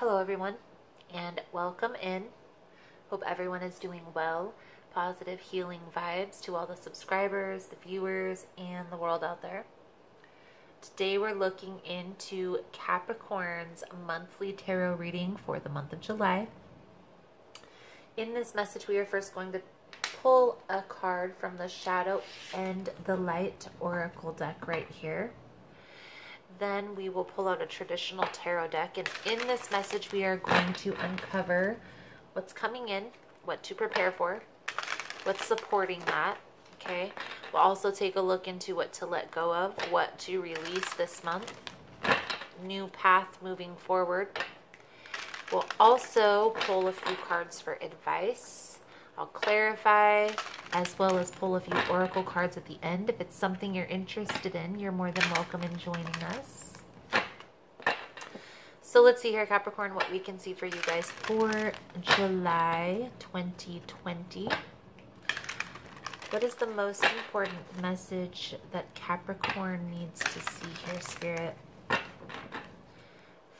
Hello, everyone, and welcome in. Hope everyone is doing well. Positive healing vibes to all the subscribers, the viewers, and the world out there. Today, we're looking into Capricorn's monthly tarot reading for the month of July. In this message, we are first going to pull a card from the Shadow and the Light Oracle deck right here. Then we will pull out a traditional tarot deck. And in this message, we are going to uncover what's coming in, what to prepare for, what's supporting that. Okay. We'll also take a look into what to let go of, what to release this month, new path moving forward. We'll also pull a few cards for advice I'll clarify as well as pull a few oracle cards at the end. If it's something you're interested in, you're more than welcome in joining us. So let's see here, Capricorn, what we can see for you guys for July 2020. What is the most important message that Capricorn needs to see here, Spirit?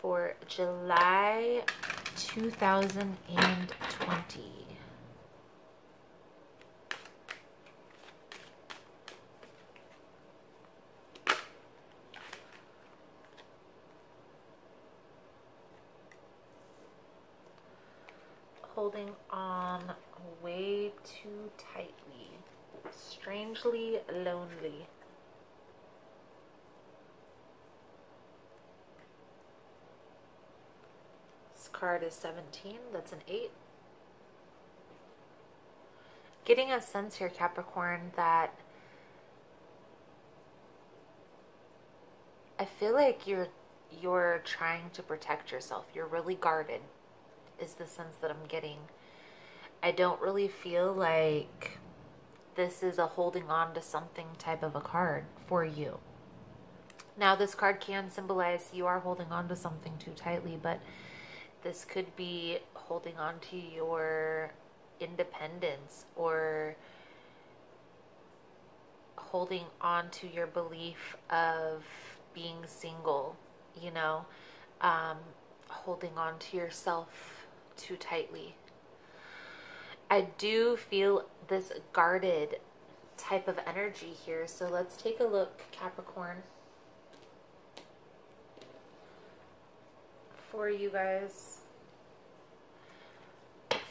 For July 2020. Holding on way too tightly. Strangely lonely. This card is 17. That's an 8. Getting a sense here, Capricorn, that I feel like you're you're trying to protect yourself. You're really guarded is the sense that I'm getting. I don't really feel like this is a holding on to something type of a card for you. Now, this card can symbolize you are holding on to something too tightly, but this could be holding on to your independence or holding on to your belief of being single, you know, um, holding on to yourself too tightly. I do feel this guarded type of energy here. So let's take a look, Capricorn, for you guys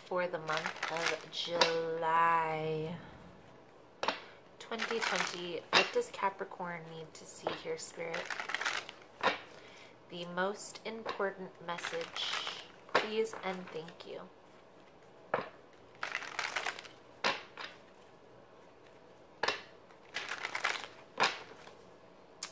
for the month of July 2020. What does Capricorn need to see here, Spirit? The most important message please and thank you.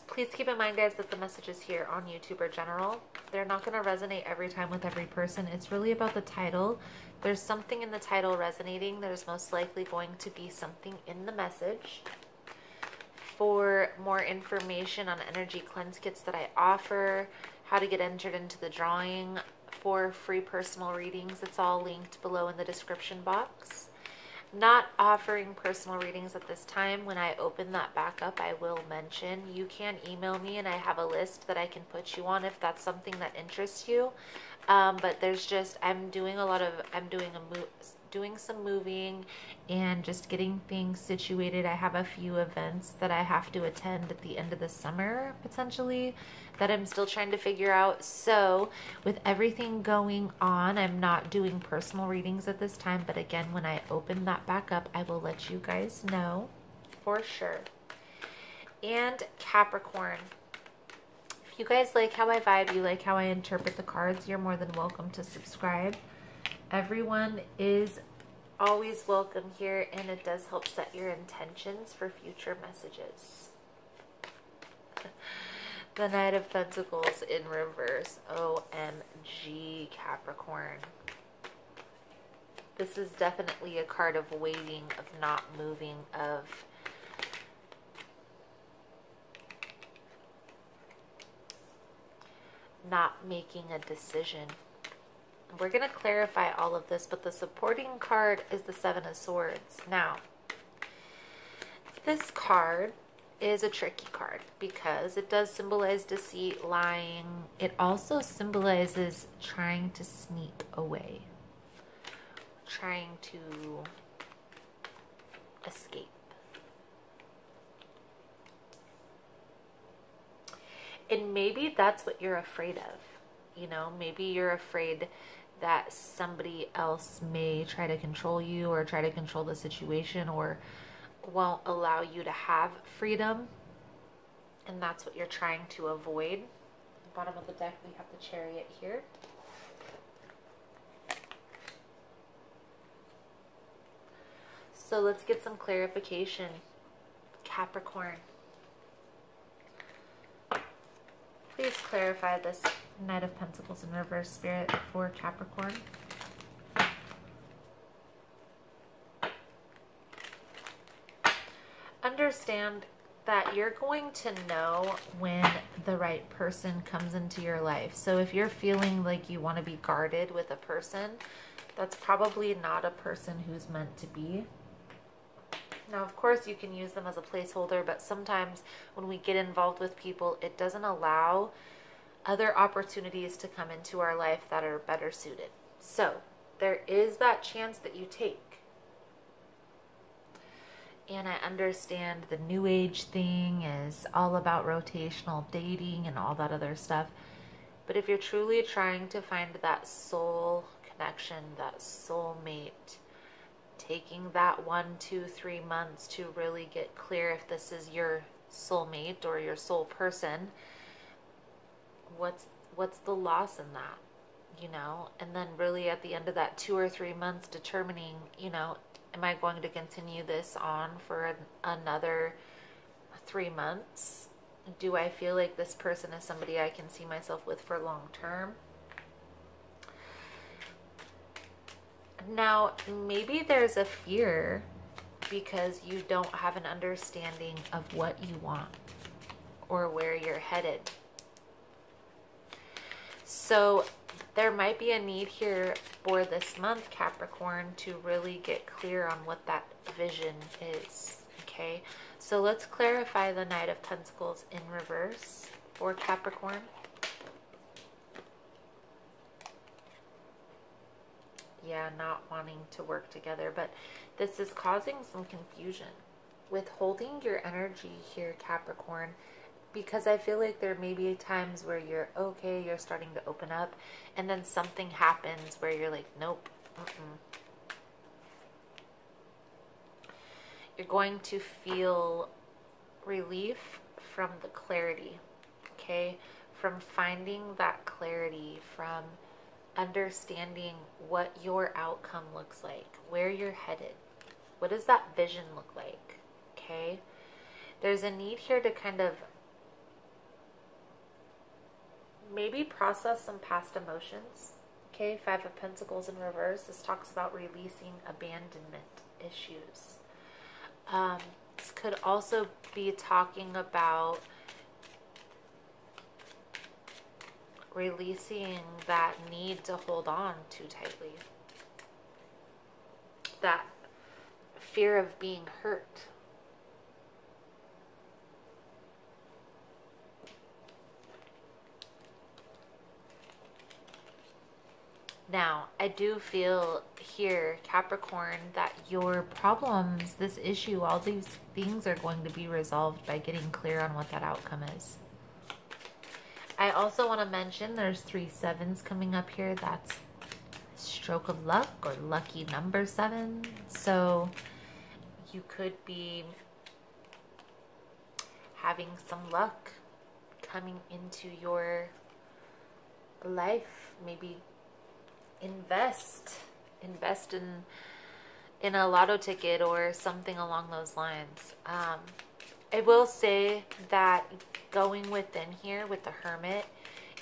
Please keep in mind, guys, that the messages here on YouTube are general. They're not going to resonate every time with every person. It's really about the title. There's something in the title resonating. There's most likely going to be something in the message. For more information on energy cleanse kits that I offer, how to get entered into the drawing, for free personal readings. It's all linked below in the description box. Not offering personal readings at this time. When I open that back up, I will mention you can email me and I have a list that I can put you on if that's something that interests you. Um, but there's just, I'm doing a lot of, I'm doing a move, doing some moving and just getting things situated. I have a few events that I have to attend at the end of the summer potentially that I'm still trying to figure out. So, with everything going on, I'm not doing personal readings at this time, but again, when I open that back up, I will let you guys know for sure. And Capricorn. If you guys like how I vibe, you like how I interpret the cards, you're more than welcome to subscribe. Everyone is always welcome here and it does help set your intentions for future messages. the Knight of Pentacles in reverse. OMG Capricorn. This is definitely a card of waiting, of not moving, of not making a decision. We're going to clarify all of this, but the supporting card is the Seven of Swords. Now, this card is a tricky card because it does symbolize deceit, lying. It also symbolizes trying to sneak away, trying to escape. And maybe that's what you're afraid of. You know, maybe you're afraid that somebody else may try to control you or try to control the situation or won't allow you to have freedom. And that's what you're trying to avoid. Bottom of the deck, we have the chariot here. So let's get some clarification. Capricorn. Please clarify this Knight of Pentacles in reverse spirit for Capricorn. Understand that you're going to know when the right person comes into your life. So if you're feeling like you want to be guarded with a person, that's probably not a person who's meant to be. Now, of course, you can use them as a placeholder, but sometimes when we get involved with people, it doesn't allow other opportunities to come into our life that are better suited. So, there is that chance that you take. And I understand the new age thing is all about rotational dating and all that other stuff. But if you're truly trying to find that soul connection, that soul mate, taking that one, two, three months to really get clear if this is your soulmate or your soul person, what's what's the loss in that? You know, and then really at the end of that two or three months determining, you know, am I going to continue this on for an, another three months? Do I feel like this person is somebody I can see myself with for long term? Now, maybe there's a fear because you don't have an understanding of what you want or where you're headed. So, there might be a need here for this month, Capricorn, to really get clear on what that vision is. Okay, so let's clarify the Knight of Pentacles in reverse for Capricorn. yeah, not wanting to work together, but this is causing some confusion. Withholding your energy here, Capricorn, because I feel like there may be times where you're okay, you're starting to open up, and then something happens where you're like, nope. Mm-mm. You're going to feel relief from the clarity, okay? From finding that clarity, from understanding what your outcome looks like, where you're headed. What does that vision look like? Okay. There's a need here to kind of maybe process some past emotions. Okay, Five of Pentacles in reverse. This talks about releasing abandonment issues. Um, this could also be talking about releasing that need to hold on too tightly. That fear of being hurt. Now, I do feel here, Capricorn, that your problems, this issue, all these things are going to be resolved by getting clear on what that outcome is. I also want to mention there's three sevens coming up here. That's stroke of luck or lucky number seven. So you could be having some luck coming into your life. Maybe invest, invest in in a lotto ticket or something along those lines. Um, I will say that going within here with the Hermit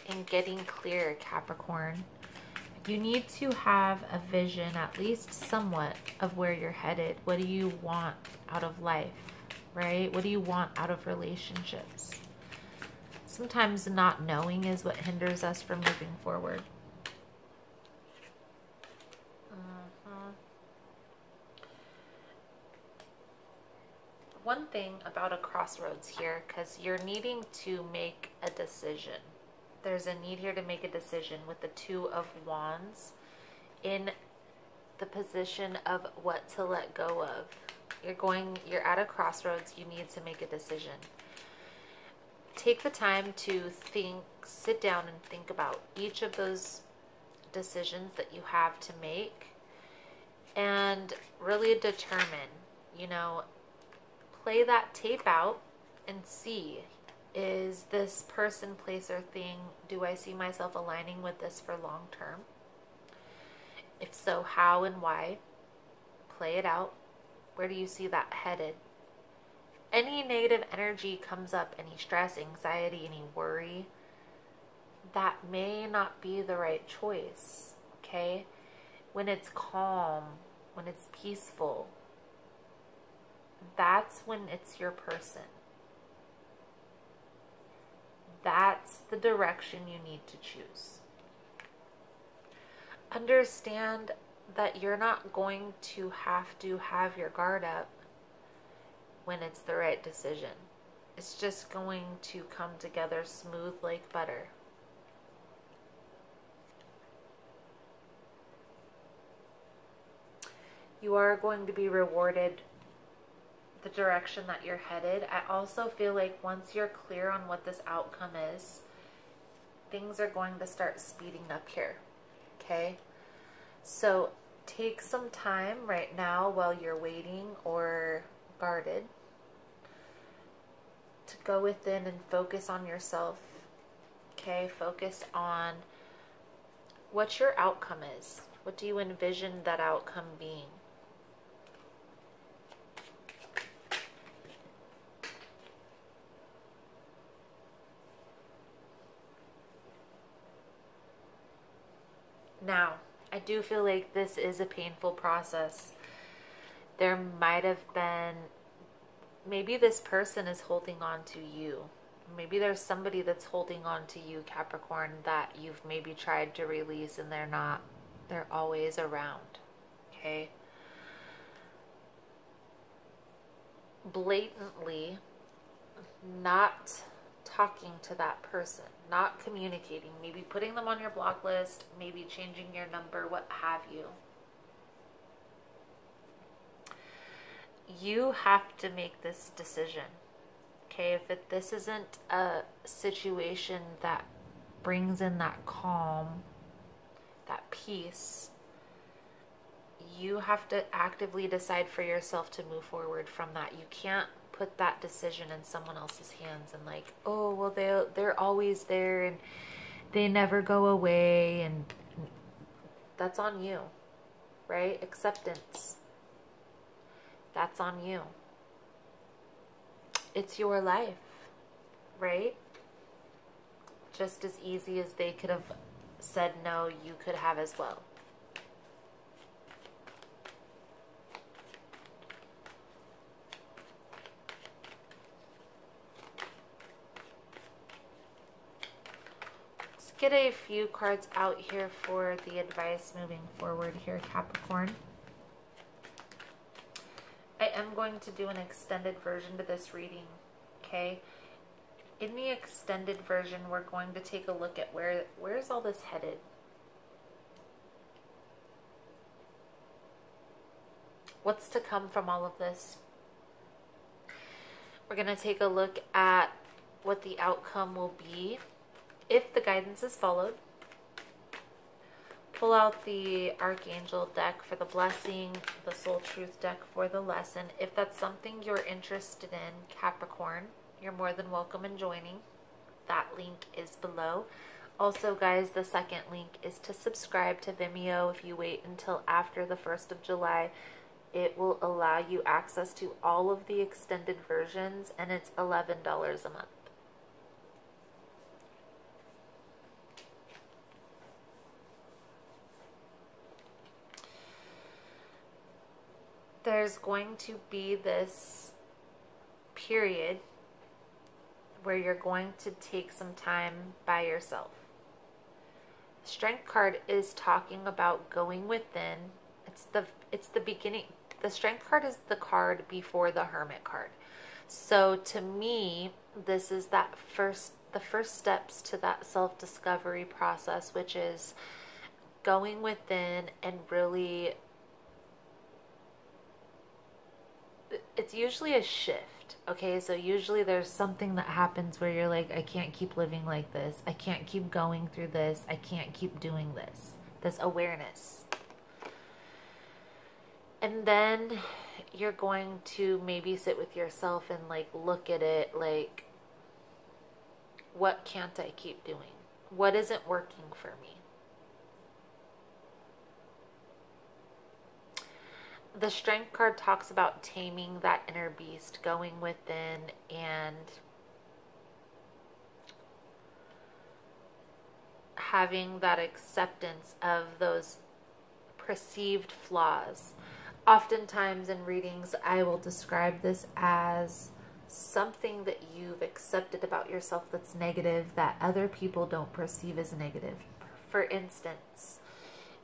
and getting clear, Capricorn, you need to have a vision, at least somewhat, of where you're headed. What do you want out of life, right? What do you want out of relationships? Sometimes not knowing is what hinders us from moving forward. Uh-huh. one thing about a crossroads here, because you're needing to make a decision. There's a need here to make a decision with the Two of Wands in the position of what to let go of. You're going, you're at a crossroads, you need to make a decision. Take the time to think, sit down and think about each of those decisions that you have to make and really determine, you know, play that tape out and see is this person, place, or thing, do I see myself aligning with this for long term? If so, how and why? Play it out. Where do you see that headed? Any negative energy comes up, any stress, anxiety, any worry, that may not be the right choice. Okay? When it's calm, when it's peaceful, that's when it's your person. That's the direction you need to choose. Understand that you're not going to have to have your guard up when it's the right decision. It's just going to come together smooth like butter. You are going to be rewarded the direction that you're headed. I also feel like once you're clear on what this outcome is, things are going to start speeding up here. Okay? So take some time right now while you're waiting or guarded to go within and focus on yourself. Okay? Focus on what your outcome is. What do you envision that outcome being? Now, I do feel like this is a painful process. There might have been, maybe this person is holding on to you. Maybe there's somebody that's holding on to you, Capricorn, that you've maybe tried to release and they're not. They're always around. Okay? Blatantly not talking to that person, not communicating, maybe putting them on your block list, maybe changing your number, what have you. You have to make this decision. Okay, if it, this isn't a situation that brings in that calm, that peace, you have to actively decide for yourself to move forward from that. You can't put that decision in someone else's hands and like, oh, well they they're always there and they never go away and that's on you. Right? Acceptance. That's on you. It's your life. Right? Just as easy as they could have said no, you could have as well. Get a few cards out here for the advice moving forward here, Capricorn. I am going to do an extended version to this reading, okay? In the extended version, we're going to take a look at where where's all this headed. What's to come from all of this? We're going to take a look at what the outcome will be if the guidance is followed, pull out the Archangel deck for the blessing, the Soul Truth deck for the lesson. If that's something you're interested in, Capricorn, you're more than welcome in joining. That link is below. Also, guys, the second link is to subscribe to Vimeo. If you wait until after the 1st of July, it will allow you access to all of the extended versions, and it's $11 a month. There's going to be this period where you're going to take some time by yourself. Strength card is talking about going within. It's the it's the beginning the strength card is the card before the hermit card. So to me, this is that first the first steps to that self-discovery process, which is going within and really it's usually a shift. Okay, so usually there's something that happens where you're like, I can't keep living like this. I can't keep going through this. I can't keep doing this. This awareness. And then you're going to maybe sit with yourself and like look at it like, what can't I keep doing? What isn't working for me? The strength card talks about taming that inner beast, going within and having that acceptance of those perceived flaws oftentimes in readings, I will describe this as something that you've accepted about yourself that's negative that other people don't perceive as negative. For instance,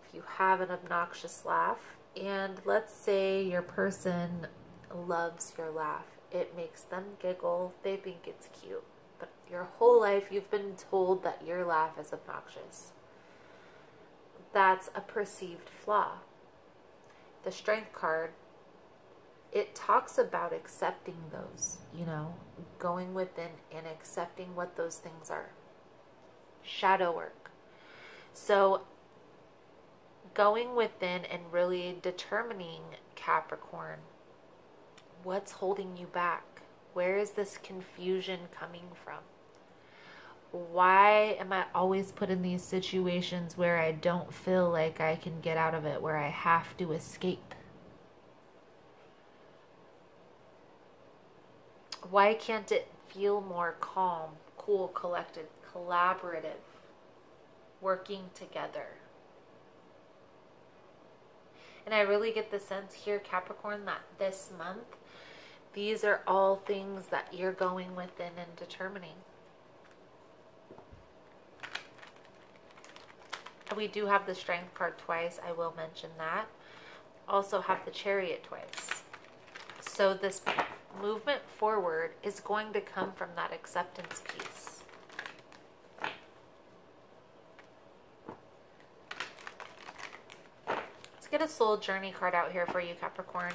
if you have an obnoxious laugh, and let's say your person loves your laugh, it makes them giggle, they think it's cute. But your whole life, you've been told that your laugh is obnoxious. That's a perceived flaw the strength card, it talks about accepting those, you know, going within and accepting what those things are. Shadow work. So, going within and really determining Capricorn, what's holding you back? Where is this confusion coming from? why am I always put in these situations where I don't feel like I can get out of it, where I have to escape? Why can't it feel more calm, cool, collected, collaborative, working together? And I really get the sense here, Capricorn, that this month, these are all things that you're going within and determining. We do have the strength card twice. I will mention that. Also have the chariot twice. So this movement forward is going to come from that acceptance piece. Let's get a soul journey card out here for you, Capricorn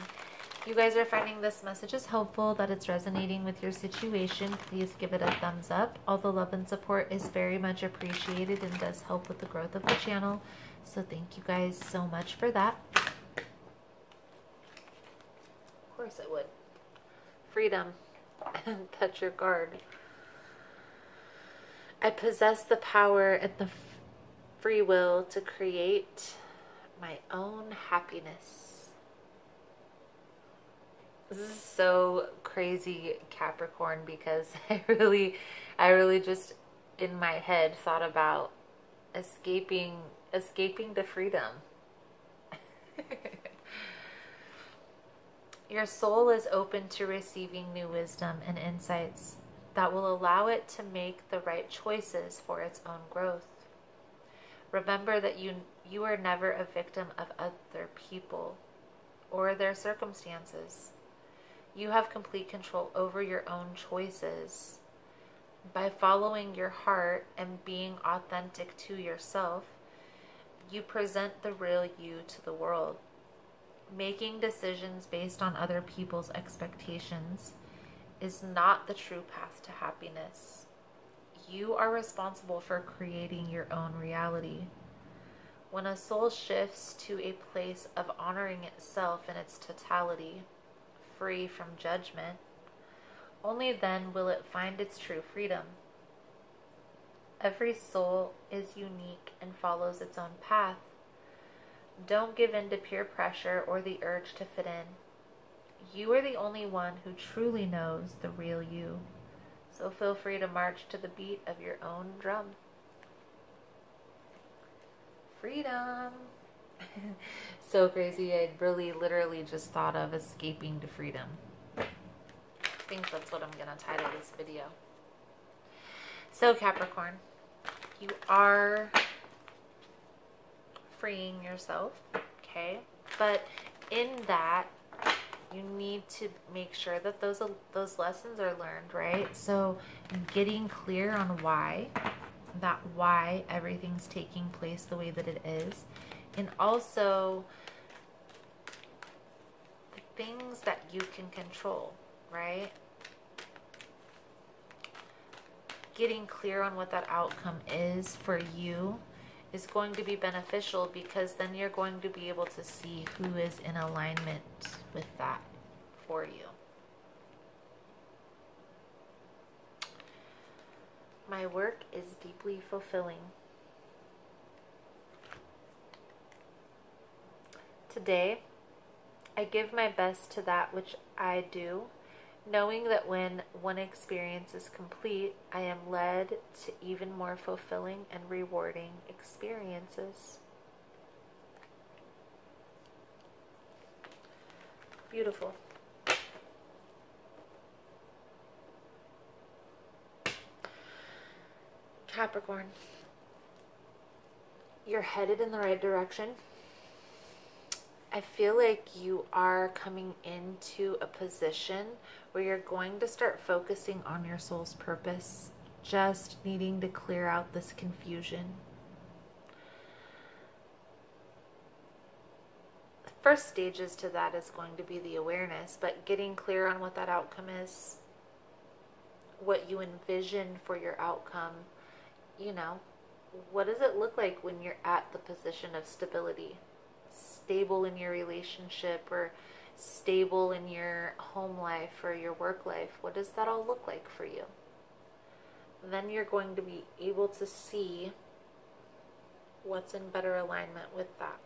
you guys are finding this message is helpful, that it's resonating with your situation, please give it a thumbs up. All the love and support is very much appreciated and does help with the growth of the channel. So thank you guys so much for that. Of course it would. Freedom. and Touch your guard. I possess the power and the free will to create my own happiness. This is so crazy Capricorn because I really I really just in my head thought about escaping escaping the freedom. Your soul is open to receiving new wisdom and insights that will allow it to make the right choices for its own growth. Remember that you you are never a victim of other people or their circumstances. You have complete control over your own choices. By following your heart and being authentic to yourself, you present the real you to the world. Making decisions based on other people's expectations is not the true path to happiness. You are responsible for creating your own reality. When a soul shifts to a place of honoring itself in its totality, free from judgment, only then will it find its true freedom. Every soul is unique and follows its own path. Don't give in to peer pressure or the urge to fit in. You are the only one who truly knows the real you. So feel free to march to the beat of your own drum. Freedom! so crazy. I really literally just thought of escaping to freedom. I think that's what I'm going to title this video. So Capricorn, you are freeing yourself, okay? But in that, you need to make sure that those those lessons are learned, right? So getting clear on why that why everything's taking place the way that it is and also the things that you can control, right? Getting clear on what that outcome is for you is going to be beneficial because then you're going to be able to see who is in alignment with that for you. My work is deeply fulfilling. Today, I give my best to that which I do, knowing that when one experience is complete, I am led to even more fulfilling and rewarding experiences. Beautiful. Capricorn, you're headed in the right direction. I feel like you are coming into a position where you're going to start focusing on your soul's purpose, just needing to clear out this confusion. The first stages to that is going to be the awareness, but getting clear on what that outcome is, what you envision for your outcome you know, what does it look like when you're at the position of stability? Stable in your relationship or stable in your home life or your work life? What does that all look like for you? Then you're going to be able to see what's in better alignment with that.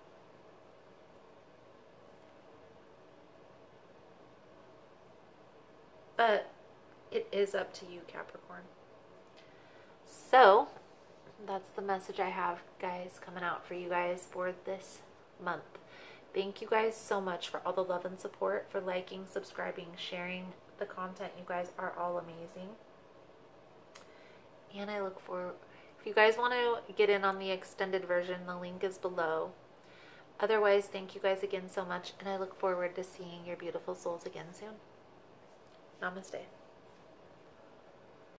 But it is up to you, Capricorn. So, that's the message I have, guys, coming out for you guys for this month. Thank you guys so much for all the love and support, for liking, subscribing, sharing the content. You guys are all amazing. And I look for if you guys want to get in on the extended version, the link is below. Otherwise, thank you guys again so much, and I look forward to seeing your beautiful souls again soon. Namaste.